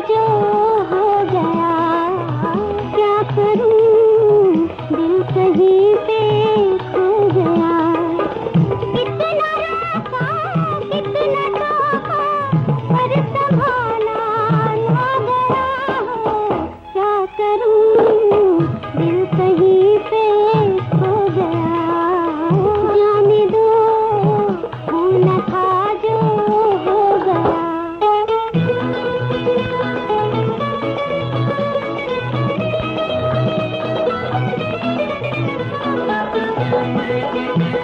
जो हो गया क्या करूँ? दिल सही पे I'm gonna make it.